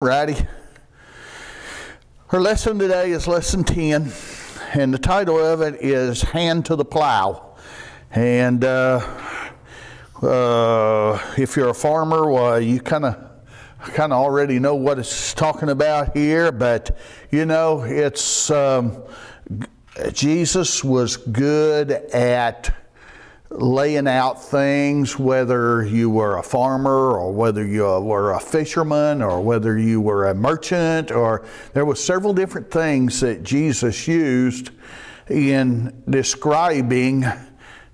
Righty. Her lesson today is lesson 10, and the title of it is Hand to the Plow. And uh, uh, if you're a farmer, well, you kind of kind of already know what it's talking about here, but you know, it's um, Jesus was good at laying out things, whether you were a farmer or whether you were a fisherman or whether you were a merchant, or there were several different things that Jesus used in describing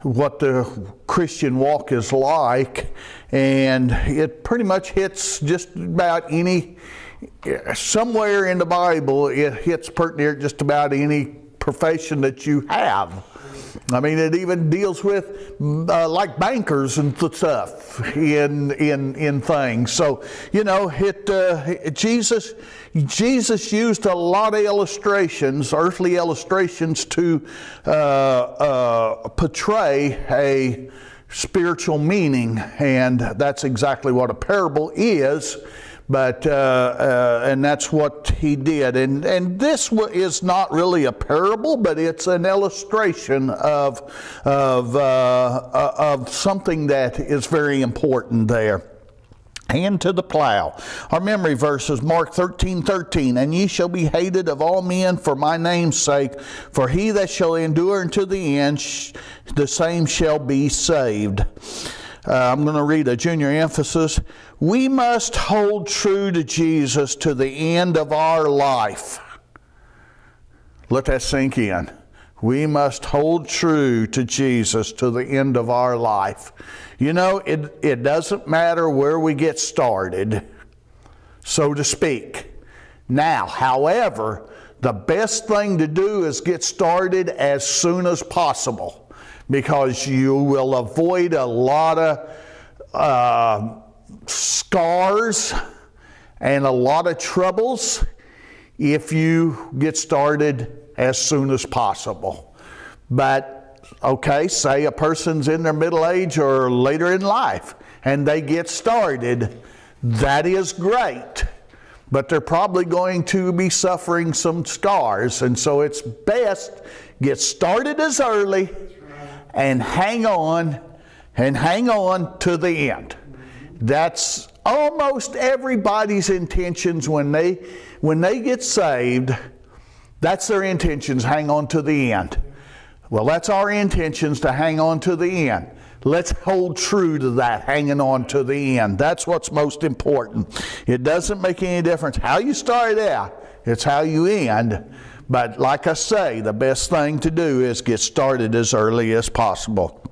what the Christian walk is like, and it pretty much hits just about any somewhere in the Bible. It hits pertinent just about any profession that you have. I mean, it even deals with uh, like bankers and stuff in in in things. So you know, it uh, Jesus Jesus used a lot of illustrations, earthly illustrations, to uh, uh portray a spiritual meaning, and that's exactly what a parable is but uh, uh, and that's what he did and and this is not really a parable but it's an illustration of of uh, of something that is very important there hand to the plow. Our memory verse is Mark 13, 13. And ye shall be hated of all men for my name's sake, for he that shall endure unto the end, the same shall be saved. Uh, I'm going to read a junior emphasis. We must hold true to Jesus to the end of our life. Let that sink in. We must hold true to Jesus to the end of our life. You know, it, it doesn't matter where we get started, so to speak. Now, however, the best thing to do is get started as soon as possible because you will avoid a lot of uh, scars and a lot of troubles if you get started as soon as possible. But, okay, say a person's in their middle age or later in life and they get started, that is great. But they're probably going to be suffering some scars, and so it's best get started as early and hang on and hang on to the end. That's almost everybody's intentions when they when they get saved. That's their intentions, hang on to the end. Well, that's our intentions to hang on to the end. Let's hold true to that, hanging on to the end. That's what's most important. It doesn't make any difference how you start out, it's how you end. But like I say, the best thing to do is get started as early as possible.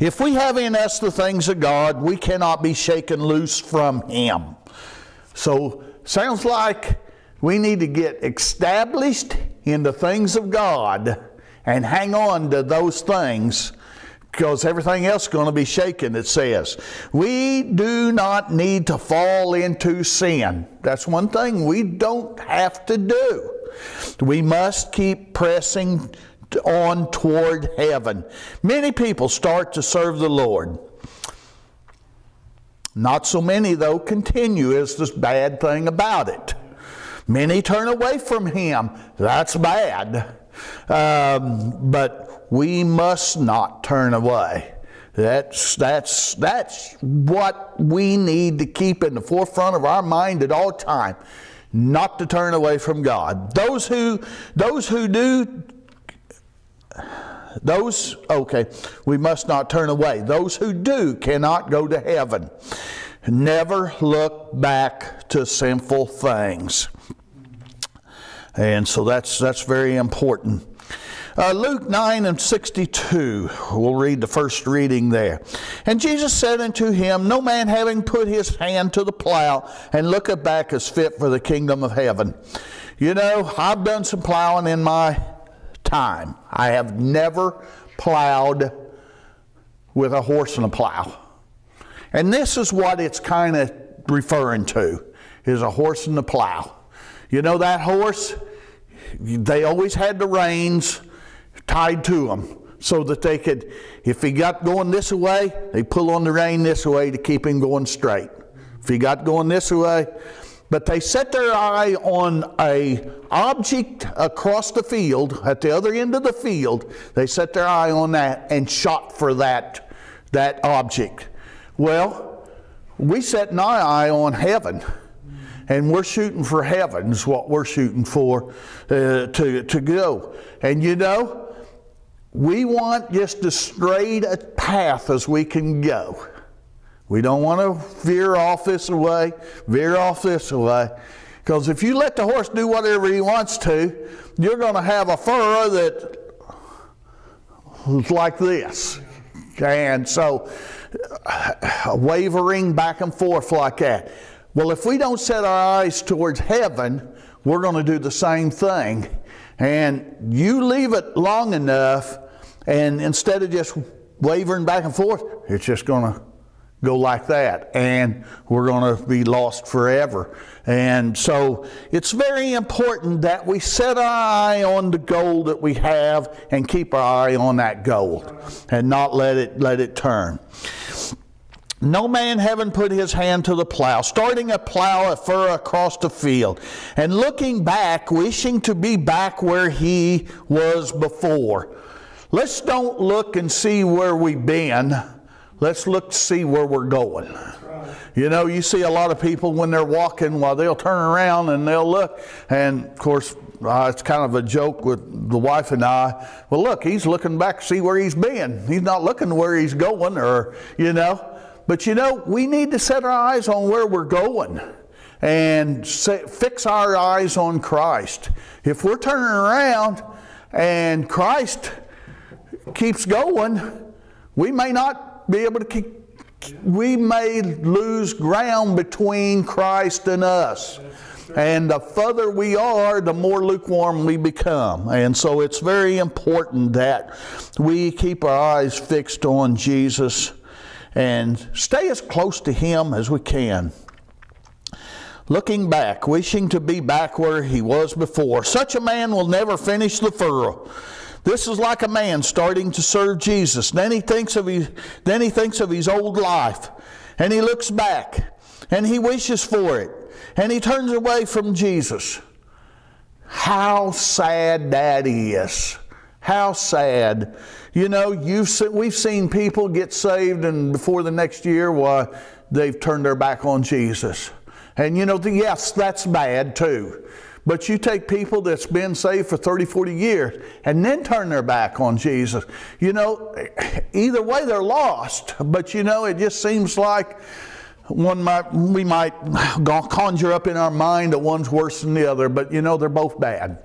If we have in us the things of God, we cannot be shaken loose from Him. So, sounds like we need to get established in the things of God and hang on to those things because everything else is going to be shaken, it says. We do not need to fall into sin. That's one thing we don't have to do. We must keep pressing on toward heaven. Many people start to serve the Lord. Not so many, though, continue, is the bad thing about it. Many turn away from Him. That's bad. Um, but we must not turn away. That's, that's, that's what we need to keep in the forefront of our mind at all time not to turn away from God. Those who those who do those okay, we must not turn away. Those who do cannot go to heaven. Never look back to sinful things. And so that's that's very important. Uh, Luke 9 and 62, we'll read the first reading there. And Jesus said unto him, No man having put his hand to the plow and looketh back is fit for the kingdom of heaven. You know, I've done some plowing in my time. I have never plowed with a horse and a plow. And this is what it's kind of referring to, is a horse and a plow. You know that horse? They always had the reins tied to him so that they could, if he got going this way, they pull on the rein this way to keep him going straight. If he got going this way, but they set their eye on a object across the field at the other end of the field they set their eye on that and shot for that that object well we set an eye on heaven and we're shooting for heaven is what we're shooting for uh, to, to go and you know we want just as straight a path as we can go we don't want to veer off this way, veer off this way. Because if you let the horse do whatever he wants to, you're going to have a furrow that is like this. And so, wavering back and forth like that. Well, if we don't set our eyes towards heaven, we're going to do the same thing. And you leave it long enough, and instead of just wavering back and forth, it's just going to go like that and we're going to be lost forever. And so it's very important that we set our eye on the goal that we have and keep our eye on that goal and not let it let it turn. No man having put his hand to the plow, starting a plow a fur across the field, and looking back, wishing to be back where he was before. Let's don't look and see where we've been Let's look to see where we're going. You know, you see a lot of people when they're walking, while they'll turn around and they'll look. And of course, uh, it's kind of a joke with the wife and I. Well, look, he's looking back to see where he's been. He's not looking where he's going, or, you know. But you know, we need to set our eyes on where we're going and set, fix our eyes on Christ. If we're turning around and Christ keeps going, we may not be able to keep, we may lose ground between Christ and us. And the further we are, the more lukewarm we become. And so it's very important that we keep our eyes fixed on Jesus and stay as close to Him as we can. Looking back, wishing to be back where he was before. Such a man will never finish the furrow. This is like a man starting to serve Jesus. Then he thinks of his, then he thinks of his old life, and he looks back, and he wishes for it, and he turns away from Jesus. How sad that is. How sad. You know, you've we've seen people get saved, and before the next year, why they've turned their back on Jesus. And you know, the, yes, that's bad too. But you take people that's been saved for 30, 40 years and then turn their back on Jesus. You know, either way they're lost. But you know, it just seems like one might, we might conjure up in our mind that one's worse than the other, but you know, they're both bad.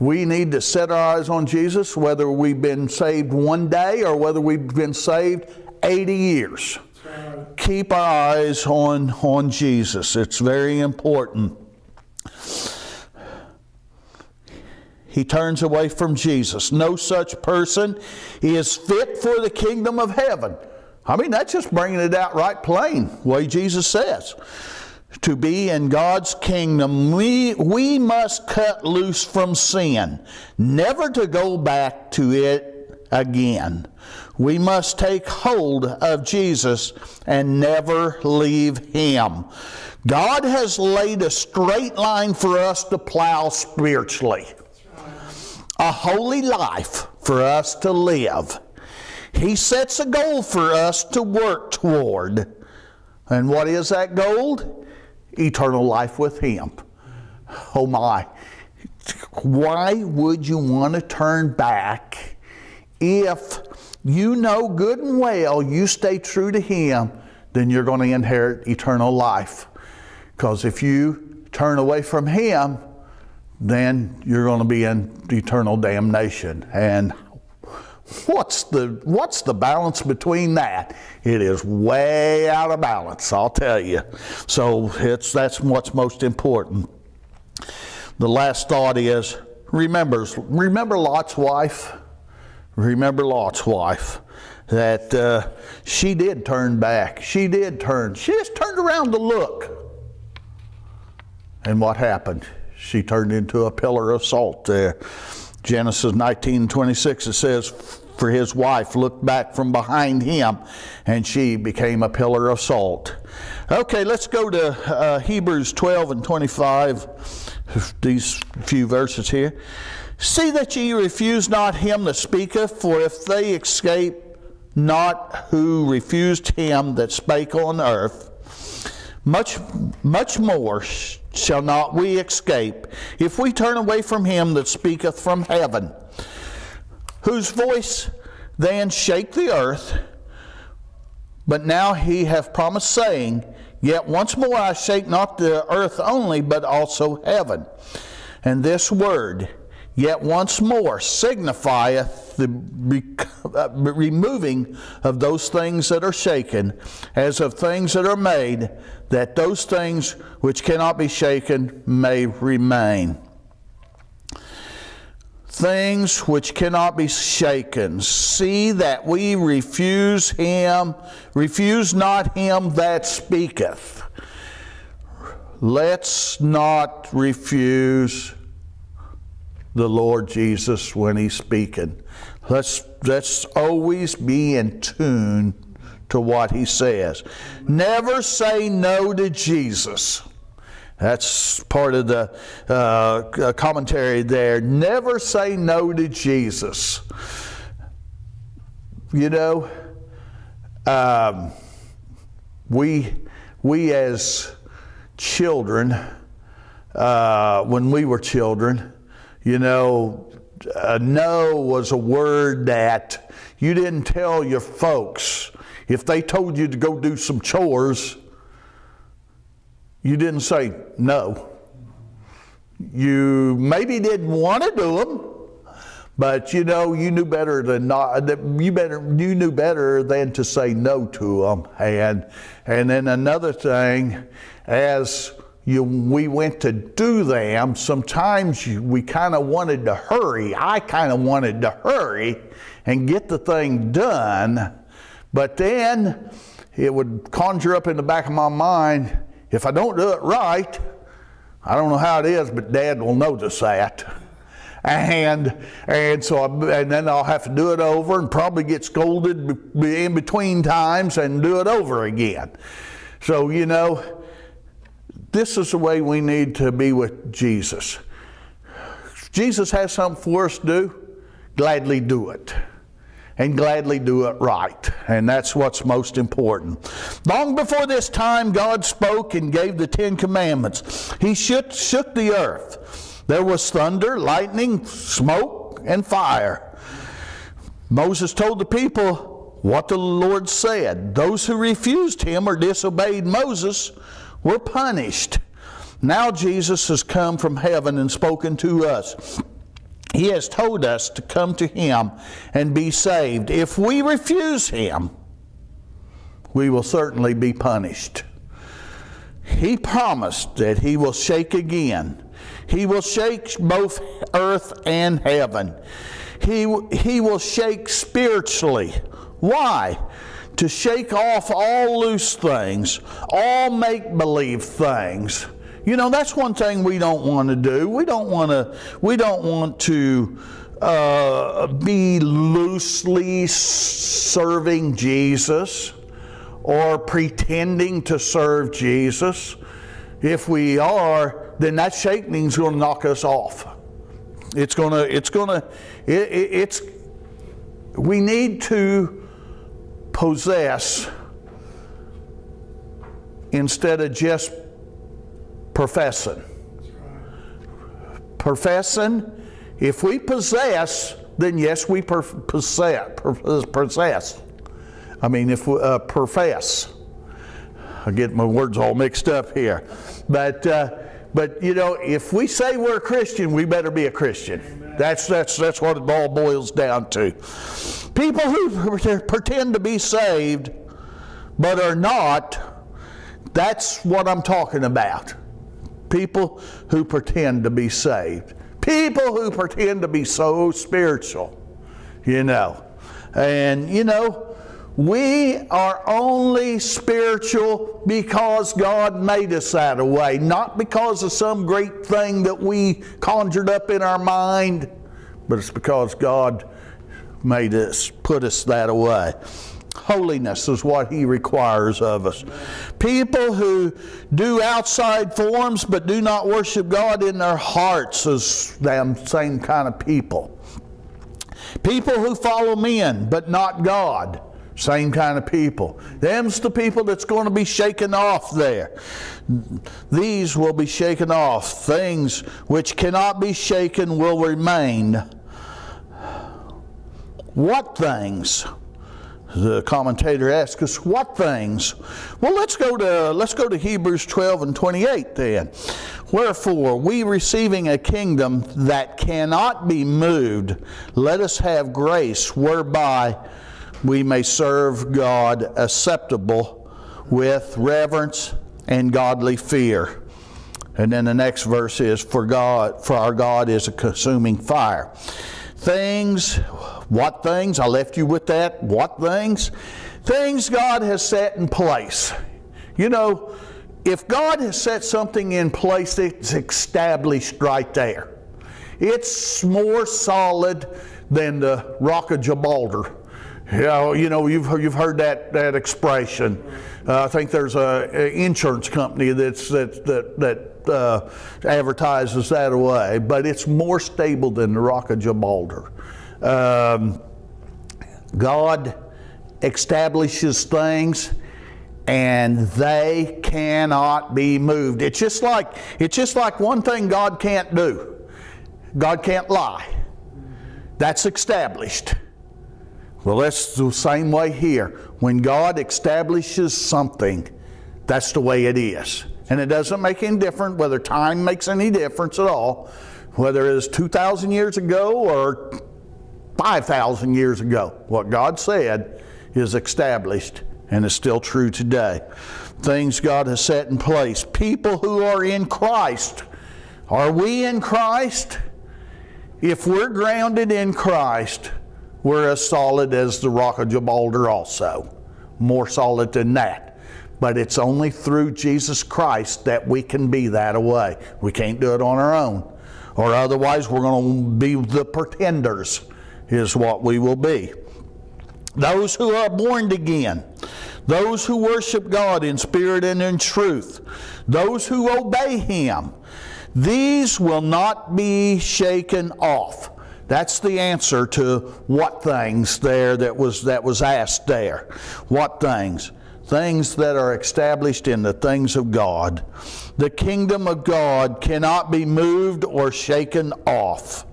We need to set our eyes on Jesus, whether we've been saved one day or whether we've been saved 80 years. Keep our eyes on, on Jesus. It's very important he turns away from Jesus. No such person is fit for the kingdom of heaven. I mean, that's just bringing it out right plain, way Jesus says. To be in God's kingdom, we, we must cut loose from sin, never to go back to it again. We must take hold of Jesus and never leave Him. God has laid a straight line for us to plow spiritually a holy life for us to live. He sets a goal for us to work toward. And what is that goal? Eternal life with Him. Oh my. Why would you want to turn back if you know good and well you stay true to Him, then you're going to inherit eternal life. Because if you turn away from Him, then you're going to be in eternal damnation. And what's the what's the balance between that? It is way out of balance, I'll tell you. So it's that's what's most important. The last thought is remember remember Lot's wife. Remember Lot's wife that uh, she did turn back. She did turn. She just turned around to look. And what happened? She turned into a pillar of salt there. Genesis 19 26, it says, for his wife looked back from behind him, and she became a pillar of salt. Okay, let's go to uh, Hebrews 12 and 25, these few verses here. See that ye refuse not him that speaketh, for if they escape not who refused him that spake on earth, much, much more shall not we escape if we turn away from him that speaketh from heaven, whose voice then shake the earth. But now he hath promised, saying, Yet once more I shake not the earth only, but also heaven. And this word, yet once more, signifieth the uh, removing of those things that are shaken, as of things that are made, that those things which cannot be shaken may remain. Things which cannot be shaken. See that we refuse him, refuse not him that speaketh. Let's not refuse the Lord Jesus when he's speaking. Let's, let's always be in tune to what he says. Never say no to Jesus. That's part of the uh, commentary there. Never say no to Jesus. You know, um, we, we as children, uh, when we were children, you know, uh, no was a word that you didn't tell your folks if they told you to go do some chores, you didn't say no. You maybe didn't want to do them, but you know you knew better than not. You better you knew better than to say no to them. And and then another thing, as you, we went to do them, sometimes we kind of wanted to hurry. I kind of wanted to hurry and get the thing done but then it would conjure up in the back of my mind if I don't do it right, I don't know how it is, but Dad will notice that. And and so I, and then I'll have to do it over and probably get scolded in between times and do it over again. So you know, this is the way we need to be with Jesus. Jesus has something for us to do, gladly do it and gladly do it right. And that's what's most important. Long before this time, God spoke and gave the Ten Commandments. He shook, shook the earth. There was thunder, lightning, smoke, and fire. Moses told the people what the Lord said. Those who refused him or disobeyed Moses were punished. Now Jesus has come from heaven and spoken to us. He has told us to come to Him and be saved. If we refuse Him, we will certainly be punished. He promised that He will shake again. He will shake both earth and heaven. He, he will shake spiritually. Why? To shake off all loose things, all make believe things you know, that's one thing we don't want to do. We don't want to. We don't want to uh, be loosely serving Jesus or pretending to serve Jesus. If we are, then that shaking is going to knock us off. It's going to. It's going to. It, it, it's. We need to possess instead of just professing. Professing, if we possess, then yes, we possess. possess. I mean, if we uh, profess. I get my words all mixed up here. But, uh, but you know, if we say we're a Christian, we better be a Christian. That's, that's, that's what it all boils down to. People who pretend to be saved but are not, that's what I'm talking about. People who pretend to be saved. People who pretend to be so spiritual, you know. And, you know, we are only spiritual because God made us that way, not because of some great thing that we conjured up in our mind, but it's because God made us, put us that away. Holiness is what He requires of us. People who do outside forms but do not worship God in their hearts is them same kind of people. People who follow men but not God. Same kind of people. Them's the people that's going to be shaken off there. These will be shaken off. Things which cannot be shaken will remain. What things? The commentator asks us, what things? Well, let's go to let's go to Hebrews 12 and 28 then. Wherefore, we receiving a kingdom that cannot be moved, let us have grace whereby we may serve God acceptable with reverence and godly fear. And then the next verse is for God for our God is a consuming fire. Things what things? I left you with that. What things? Things God has set in place. You know, if God has set something in place, it's established right there. It's more solid than the rock of Gibraltar. You know, you know you've, you've heard that, that expression. Uh, I think there's a, insurance company that's, that, that, that uh, advertises that away, but it's more stable than the rock of Gibraltar. Um, God establishes things and they cannot be moved. It's just like it's just like one thing God can't do. God can't lie. That's established. Well, that's the same way here. When God establishes something, that's the way it is. And it doesn't make any difference whether time makes any difference at all, whether it's 2,000 years ago or 5,000 years ago. What God said is established and is still true today. Things God has set in place. People who are in Christ. Are we in Christ? If we're grounded in Christ, we're as solid as the rock of Gibraltar, also. More solid than that. But it's only through Jesus Christ that we can be that way. We can't do it on our own. Or otherwise, we're going to be the pretenders is what we will be. Those who are born again, those who worship God in spirit and in truth, those who obey Him, these will not be shaken off. That's the answer to what things there that was that was asked there. What things? Things that are established in the things of God. The kingdom of God cannot be moved or shaken off.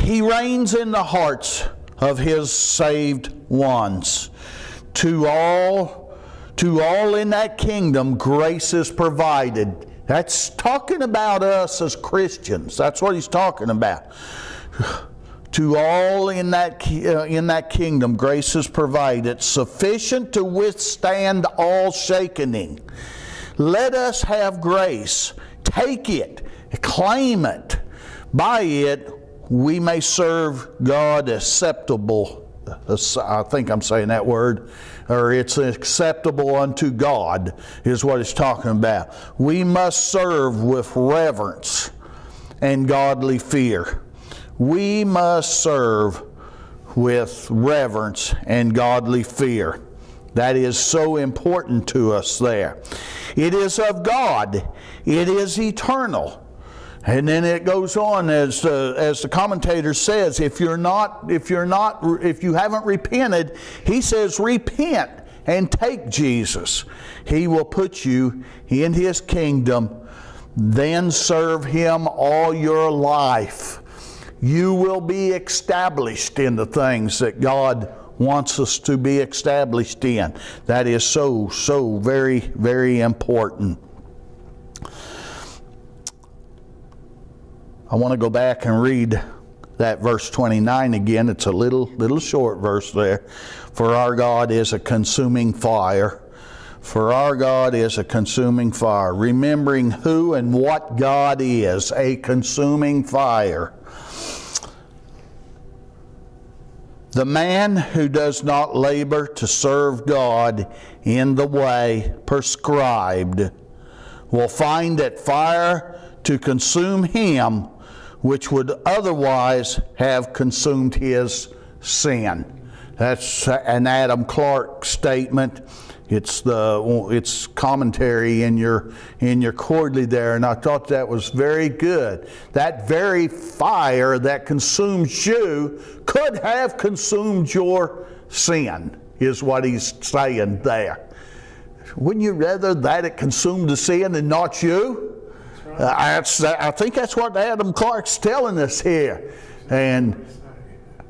He reigns in the hearts of his saved ones. To all, to all in that kingdom, grace is provided. That's talking about us as Christians. That's what he's talking about. To all in that, uh, in that kingdom, grace is provided, sufficient to withstand all shakening. Let us have grace. Take it, claim it. By it, we may serve God acceptable. I think I'm saying that word, or it's acceptable unto God, is what it's talking about. We must serve with reverence and godly fear. We must serve with reverence and godly fear. That is so important to us there. It is of God, it is eternal. And then it goes on as the, as the commentator says, if you're not if you're not if you haven't repented, he says repent and take Jesus. He will put you in his kingdom. Then serve him all your life. You will be established in the things that God wants us to be established in. That is so so very very important. I want to go back and read that verse 29 again. It's a little little short verse there. For our God is a consuming fire. For our God is a consuming fire. Remembering who and what God is, a consuming fire. The man who does not labor to serve God in the way prescribed will find that fire to consume him which would otherwise have consumed his sin. That's an Adam Clarke statement. It's the it's commentary in your in your quarterly there, and I thought that was very good. That very fire that consumes you could have consumed your sin, is what he's saying there. Wouldn't you rather that it consumed the sin and not you? Right. Uh, I think that's what Adam Clarke's telling us here, and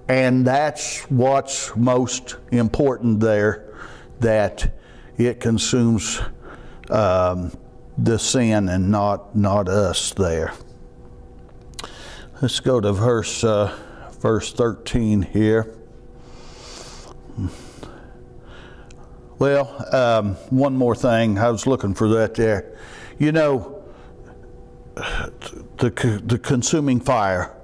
and that's what's most important there. That it consumes um, the sin and not not us there. Let's go to verse uh, verse 13 here. Well, um, one more thing. I was looking for that there. You know, the, the consuming fire.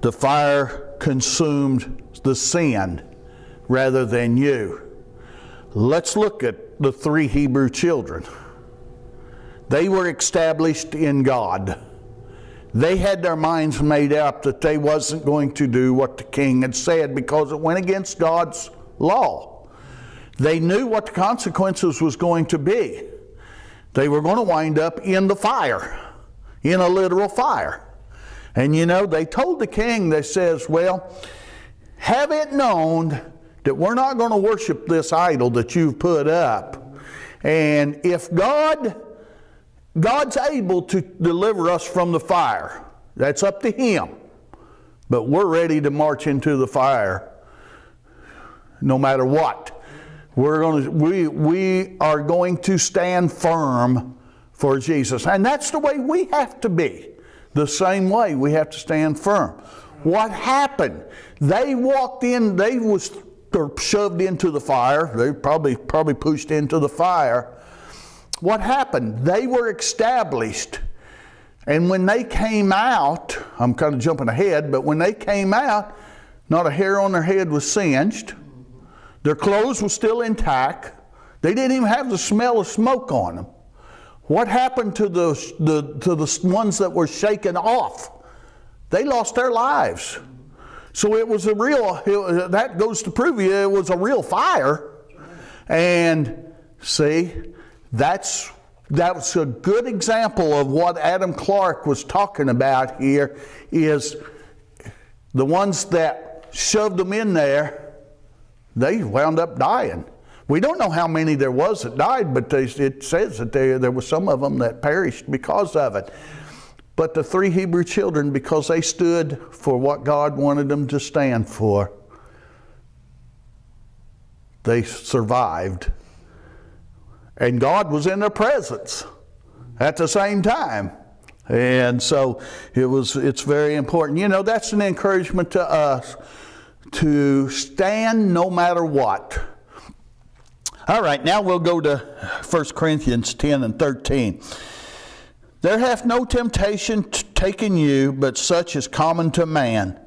The fire consumed the sin rather than you. Let's look at the three Hebrew children. They were established in God. They had their minds made up that they wasn't going to do what the king had said because it went against God's law. They knew what the consequences was going to be. They were going to wind up in the fire, in a literal fire. And you know, they told the king, they says, well, have it known that we're not going to worship this idol that you've put up. And if God God's able to deliver us from the fire, that's up to him. But we're ready to march into the fire no matter what. We're going to we we are going to stand firm for Jesus. And that's the way we have to be. The same way we have to stand firm. What happened? They walked in, they was shoved into the fire. They probably probably pushed into the fire. What happened? They were established. And when they came out, I'm kind of jumping ahead, but when they came out, not a hair on their head was singed. Their clothes were still intact. They didn't even have the smell of smoke on them. What happened to the, the, to the ones that were shaken off? They lost their lives. So it was a real, it, that goes to prove you it was a real fire. And see, that's, that's a good example of what Adam Clarke was talking about here is the ones that shoved them in there, they wound up dying. We don't know how many there was that died, but they, it says that there, there were some of them that perished because of it. But the three Hebrew children, because they stood for what God wanted them to stand for, they survived. And God was in their presence at the same time. And so it was it's very important. You know, that's an encouragement to us to stand no matter what. All right, now we'll go to 1 Corinthians 10 and 13. There hath no temptation taken you, but such is common to man.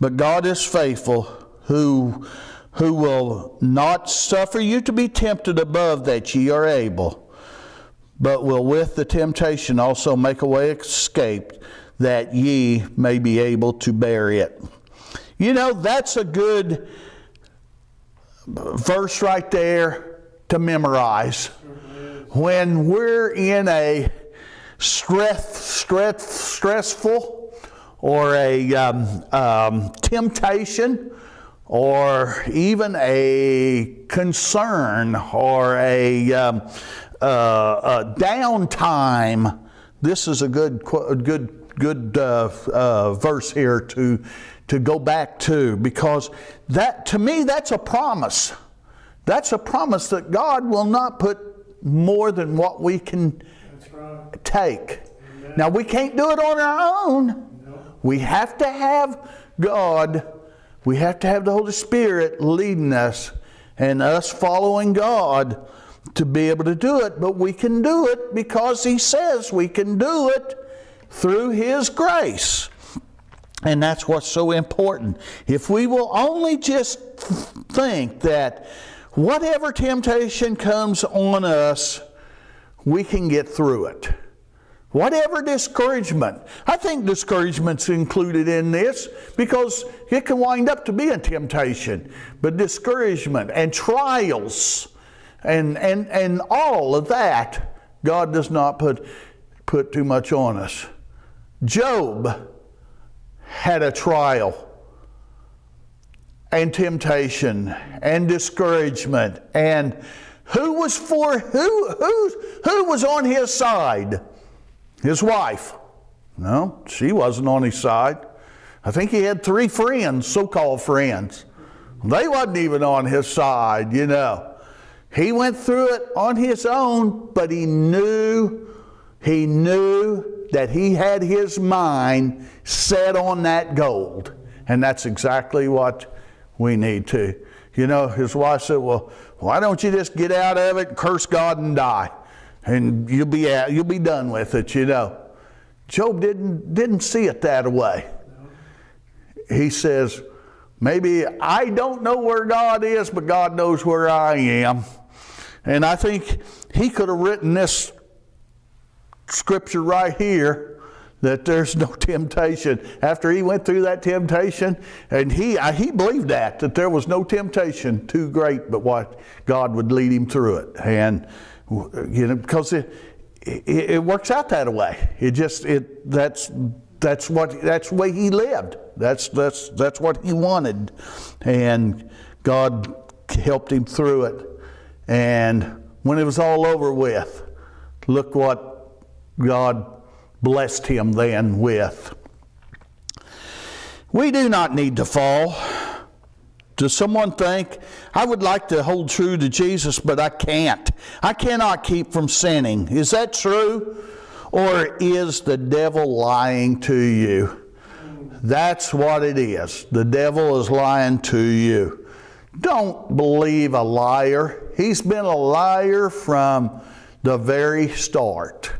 But God is faithful, who, who will not suffer you to be tempted above that ye are able, but will with the temptation also make a way escape, that ye may be able to bear it. You know, that's a good verse right there to memorize. When we're in a stress, stress, stressful or a um, um, temptation or even a concern or a, um, uh, a downtime, this is a good, good, good uh, uh, verse here to, to go back to because that, to me, that's a promise. That's a promise that God will not put more than what we can take. Amen. Now, we can't do it on our own. We have to have God, we have to have the Holy Spirit leading us and us following God to be able to do it. But we can do it because He says we can do it through His grace. And that's what's so important. If we will only just think that whatever temptation comes on us, we can get through it. whatever discouragement. I think discouragement's included in this because it can wind up to be a temptation. But discouragement and trials and, and, and all of that, God does not put, put too much on us. Job had a trial and temptation and discouragement and who was for who who who was on his side? His wife. No she wasn't on his side. I think he had three friends so-called friends. They wasn't even on his side you know. He went through it on his own but he knew he knew that he had his mind set on that gold and that's exactly what we need to. You know, his wife said, Well, why don't you just get out of it, curse God, and die? And you'll be out, you'll be done with it, you know. Job didn't, didn't see it that way. He says, Maybe I don't know where God is, but God knows where I am. And I think he could have written this scripture right here that there's no temptation. After he went through that temptation, and he, he believed that, that there was no temptation too great but what God would lead him through it. And, you know, because it, it, it works out that way. It just, it, that's, that's what, that's the way he lived. That's, that's, that's what he wanted. And God helped him through it. And when it was all over with, look what God blessed him then with. We do not need to fall. Does someone think, I would like to hold true to Jesus, but I can't? I cannot keep from sinning. Is that true? Or is the devil lying to you? That's what it is. The devil is lying to you. Don't believe a liar. He's been a liar from the very start.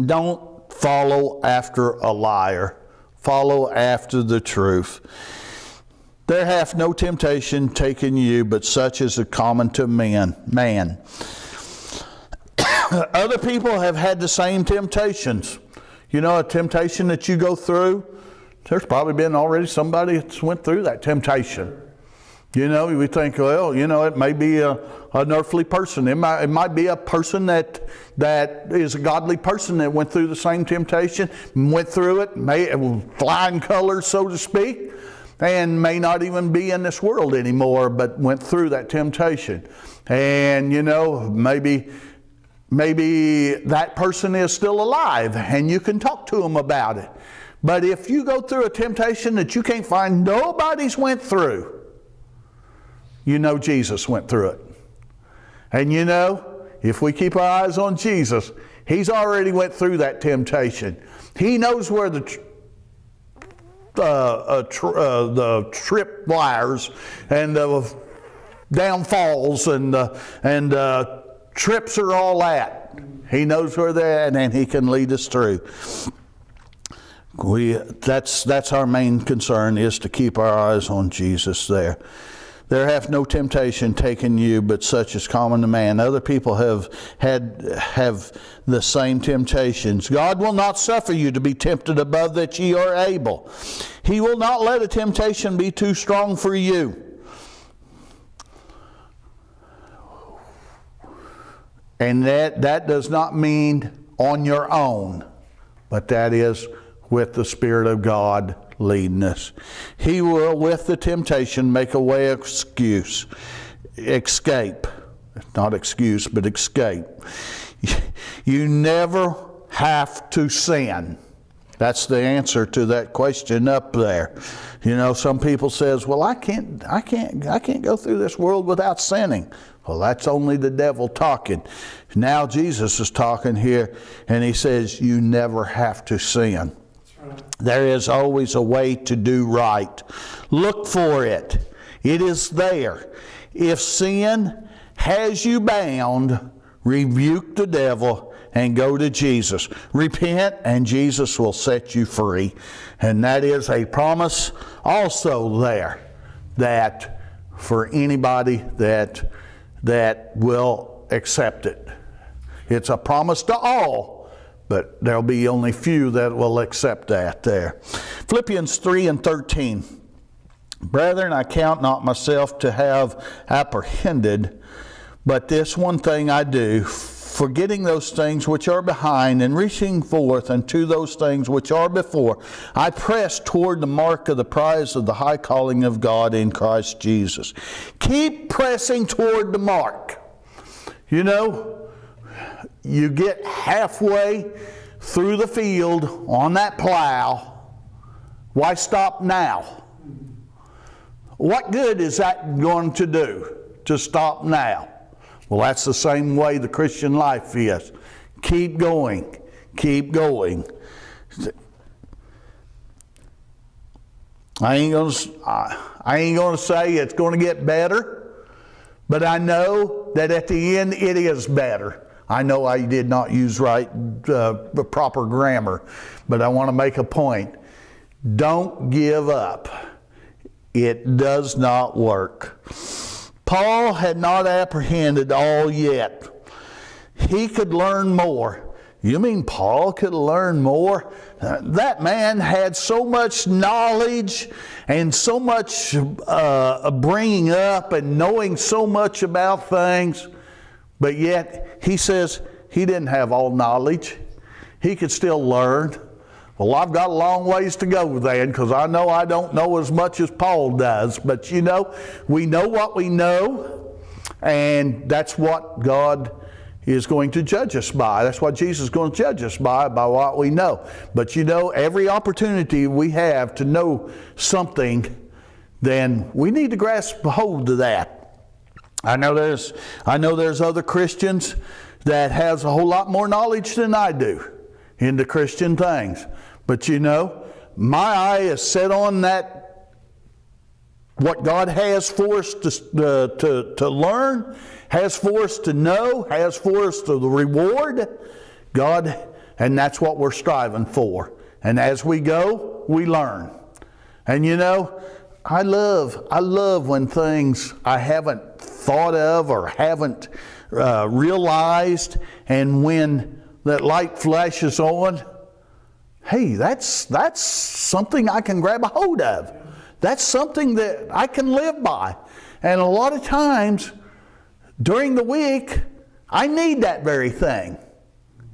Don't follow after a liar, follow after the truth. There hath no temptation taken you, but such as is common to men. Man. Other people have had the same temptations. You know, a temptation that you go through, there's probably been already somebody that's went through that temptation. You know, we think, well, you know, it may be a, an earthly person. It might, it might be a person that that is a godly person that went through the same temptation, went through it, may, flying colors, so to speak, and may not even be in this world anymore, but went through that temptation. And, you know, maybe maybe that person is still alive and you can talk to them about it. But if you go through a temptation that you can't find nobody's went through, you know Jesus went through it. And you know, if we keep our eyes on Jesus, He's already went through that temptation. He knows where the uh, uh, tr- uh, the trip wires and the downfalls and and uh, trips are all at. He knows where they're at, and He can lead us through. We that's that's our main concern is to keep our eyes on Jesus there. There hath no temptation taken you, but such is common to man. Other people have had have the same temptations. God will not suffer you to be tempted above that ye are able. He will not let a temptation be too strong for you. And that, that does not mean on your own, but that is with the Spirit of God leading us. He will, with the temptation, make a way excuse, escape. Not excuse, but escape. You never have to sin. That's the answer to that question up there. You know, some people says, "Well, I can't, I can't, I can't go through this world without sinning." Well, that's only the devil talking. Now Jesus is talking here, and he says, "You never have to sin." There is always a way to do right. Look for it, it is there. If sin has you bound, rebuke the devil and go to Jesus. Repent, and Jesus will set you free. And that is a promise also there that for anybody that that will accept it. It's a promise to all but there'll be only few that will accept that there. Philippians 3 and 13. Brethren, I count not myself to have apprehended, but this one thing I do, forgetting those things which are behind and reaching forth unto those things which are before, I press toward the mark of the prize of the high calling of God in Christ Jesus. Keep pressing toward the mark. You know, you get halfway through the field on that plow. Why stop now? What good is that going to do to stop now? Well, that's the same way the Christian life is. Keep going, keep going. I ain't gonna, I ain't gonna say it's gonna get better, but I know that at the end it is better. I know I did not use right, uh, proper grammar, but I want to make a point. Don't give up. It does not work. Paul had not apprehended all yet. He could learn more. You mean Paul could learn more? That man had so much knowledge and so much uh, bringing up and knowing so much about things, but yet he says he didn't have all knowledge. He could still learn. Well, I've got a long ways to go then because I know I don't know as much as Paul does. But you know, we know what we know, and that's what God is going to judge us by. That's what Jesus is going to judge us by, by what we know. But you know, every opportunity we have to know something, then we need to grasp hold of that. I know there's I know there's other Christians that has a whole lot more knowledge than I do into Christian things. But you know, my eye is set on that, what God has for us to, uh, to, to learn, has for us to know, has for us to the reward. God, and that's what we're striving for. And as we go, we learn. And you know, I love, I love when things I haven't thought of or haven't uh, realized, and when that light flashes on, hey, that's, that's something I can grab a hold of. That's something that I can live by. And a lot of times during the week, I need that very thing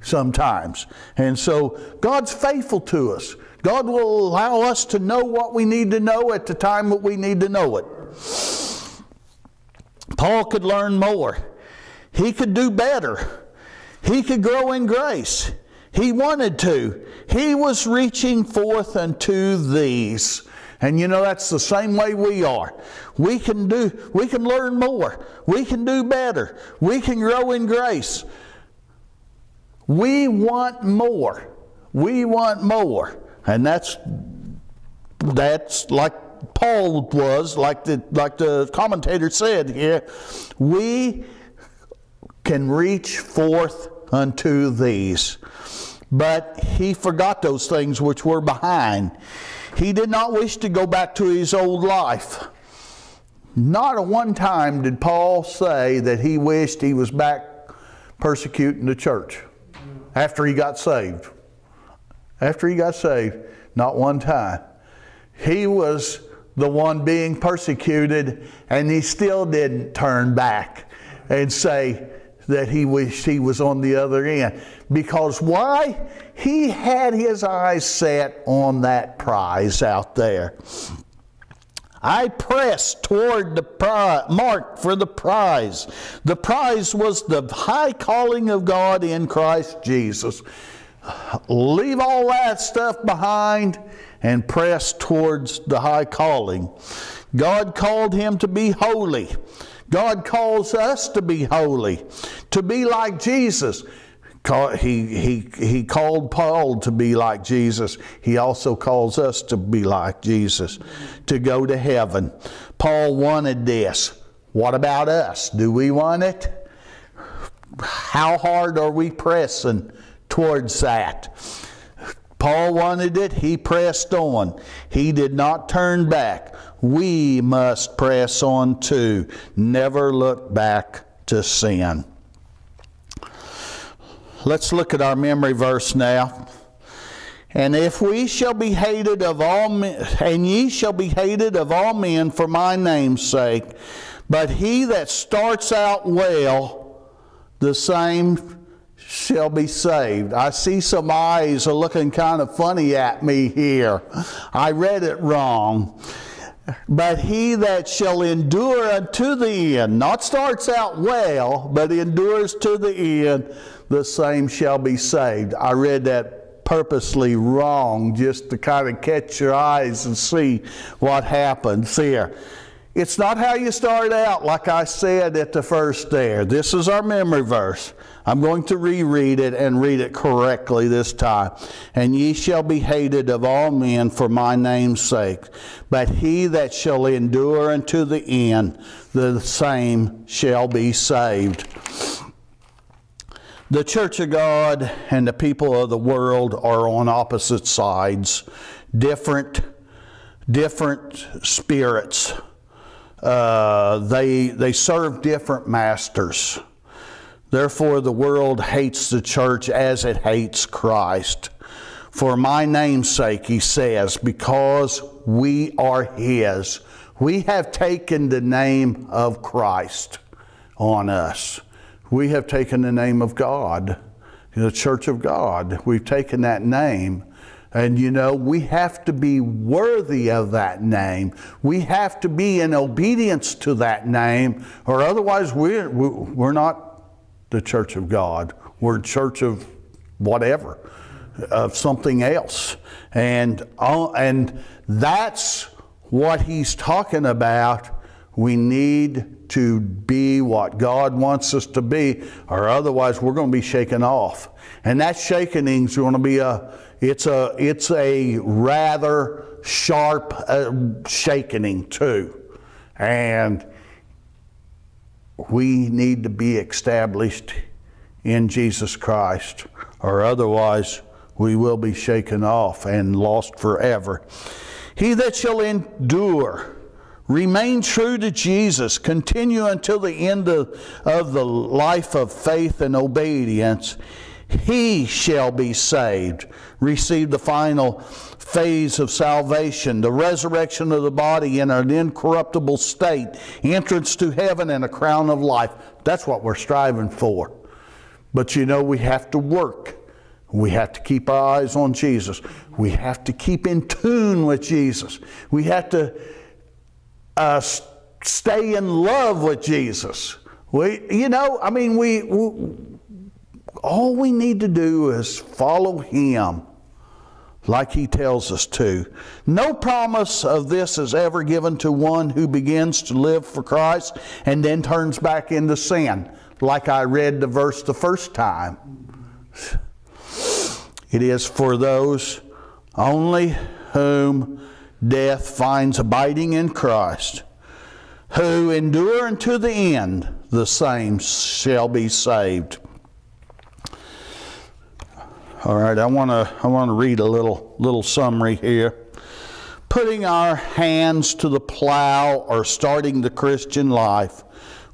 sometimes. And so God's faithful to us. God will allow us to know what we need to know at the time that we need to know it. Paul could learn more. He could do better. He could grow in grace. He wanted to. He was reaching forth unto these. And you know that's the same way we are. We can do we can learn more. We can do better. We can grow in grace. We want more. We want more. And that's that's like Paul was, like the like the commentator said here, we can reach forth unto these. But he forgot those things which were behind. He did not wish to go back to his old life. Not a one time did Paul say that he wished he was back persecuting the church after he got saved. After he got saved, not one time. He was the one being persecuted, and he still didn't turn back and say, that he wished he was on the other end. Because why? He had his eyes set on that prize out there. I pressed toward the prize, mark for the prize. The prize was the high calling of God in Christ Jesus. Leave all that stuff behind and press towards the high calling. God called him to be holy. God calls us to be holy, to be like Jesus. He, he, he called Paul to be like Jesus. He also calls us to be like Jesus, to go to heaven. Paul wanted this. What about us? Do we want it? How hard are we pressing towards that? Paul wanted it, he pressed on. He did not turn back we must press on too. never look back to sin. let's look at our memory verse now. And if we shall be hated of all men, and ye shall be hated of all men for my name's sake, but he that starts out well, the same shall be saved. I see some eyes are looking kind of funny at me here. I read it wrong. But he that shall endure unto the end, not starts out well, but endures to the end, the same shall be saved. I read that purposely wrong just to kind of catch your eyes and see what happens here. It's not how you start out, like I said at the first there. This is our memory verse. I'm going to reread it and read it correctly this time. And ye shall be hated of all men for my name's sake, but he that shall endure unto the end, the same shall be saved. The church of God and the people of the world are on opposite sides, different, different spirits uh, they, they serve different masters. Therefore, the world hates the church as it hates Christ. For my name's sake, he says, because we are his. We have taken the name of Christ on us. We have taken the name of God, the church of God. We've taken that name. And you know, we have to be worthy of that name. We have to be in obedience to that name, or otherwise we're, we're not the church of God. We're church of whatever, of something else. And, uh, and that's what he's talking about. We need to be what God wants us to be, or otherwise we're going to be shaken off. And that shaking is going to be a it's a, it's a rather sharp uh, shakening too. And we need to be established in Jesus Christ, or otherwise we will be shaken off and lost forever. He that shall endure, remain true to Jesus, continue until the end of, of the life of faith and obedience, he shall be saved, receive the final phase of salvation, the resurrection of the body in an incorruptible state, entrance to heaven, and a crown of life. That's what we're striving for. But you know, we have to work. We have to keep our eyes on Jesus. We have to keep in tune with Jesus. We have to uh, stay in love with Jesus. We, you know, I mean, we, we all we need to do is follow Him like He tells us to. No promise of this is ever given to one who begins to live for Christ and then turns back into sin, like I read the verse the first time. It is for those only whom death finds abiding in Christ, who endure unto the end, the same shall be saved. All right, I want to I want to read a little little summary here. Putting our hands to the plow or starting the Christian life,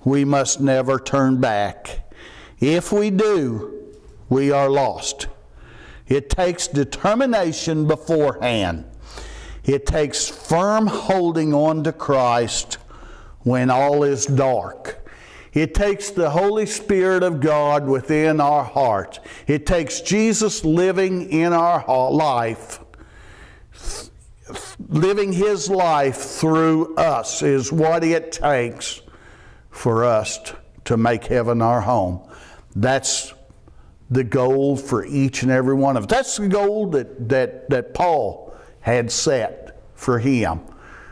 we must never turn back. If we do, we are lost. It takes determination beforehand. It takes firm holding on to Christ when all is dark. It takes the Holy Spirit of God within our hearts. It takes Jesus living in our life. Living His life through us is what it takes for us to make heaven our home. That's the goal for each and every one of us. That's the goal that, that, that Paul had set for him,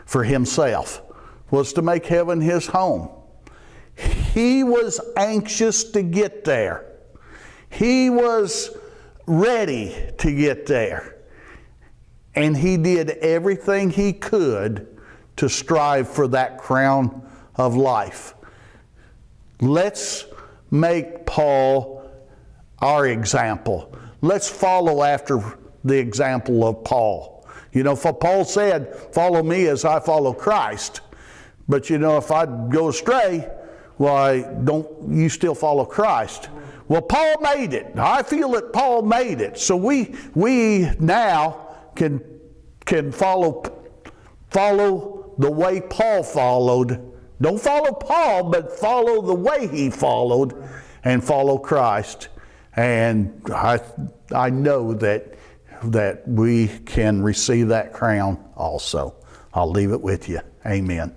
for himself, was to make heaven his home. He was anxious to get there. He was ready to get there. And he did everything he could to strive for that crown of life. Let's make Paul our example. Let's follow after the example of Paul. You know, for Paul said, Follow me as I follow Christ. But you know, if I go astray, why don't you still follow Christ? well, Paul made it. I feel that Paul made it. So we we now can can follow follow the way Paul followed. Don't follow Paul, but follow the way he followed and follow Christ. And I I know that that we can receive that crown also. I'll leave it with you. Amen.